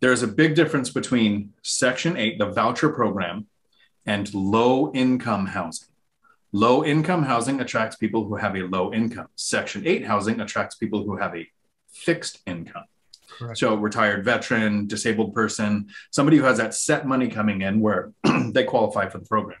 there's a big difference between Section 8, the voucher program, and low income housing. Low income housing attracts people who have a low income. Section 8 housing attracts people who have a fixed income. Correct. So, retired veteran, disabled person, somebody who has that set money coming in where they qualify for the program.